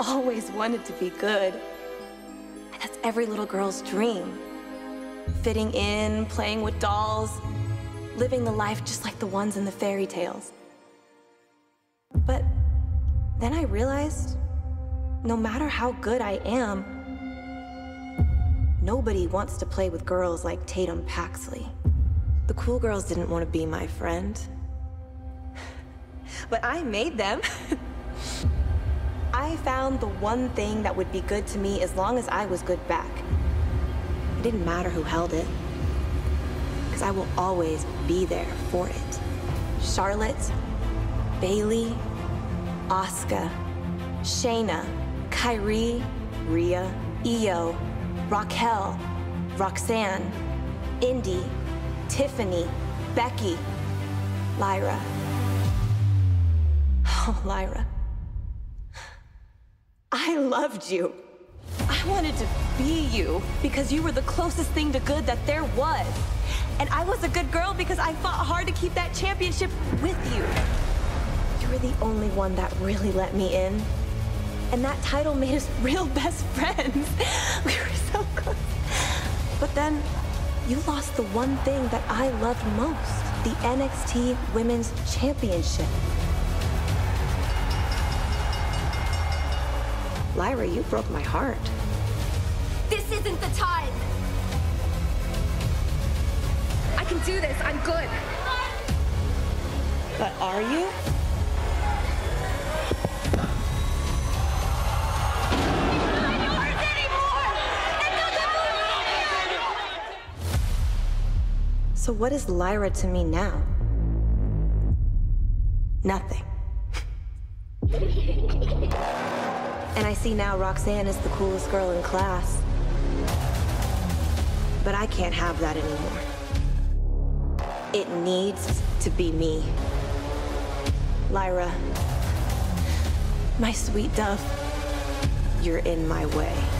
always wanted to be good. And that's every little girl's dream. Fitting in, playing with dolls, living the life just like the ones in the fairy tales. But then I realized, no matter how good I am, nobody wants to play with girls like Tatum Paxley. The cool girls didn't want to be my friend. But I made them. I found the one thing that would be good to me as long as I was good back. It didn't matter who held it. Because I will always be there for it. Charlotte, Bayley, Asuka, Shayna, Kairi, Rhea, Io, Raquel, Roxanne, Indi, Tiffany, Becky, Lyra. Oh, Lyra. I loved you. I wanted to be you because you were the closest thing to good that there was. And I was a good girl because I fought hard to keep that championship with you. You were the only one that really let me in. And that title made us real best friends. We were so close. But then, you lost the one thing that I loved most. The NXT Women's Championship. Lyra, you broke my heart. This isn't the time! I can do this, I'm good. But are you? So what is Lyra to me now? Nothing. and I see now Roxanne is the coolest girl in class. But I can't have that anymore. It needs to be me. Lyra, my sweet dove, you're in my way.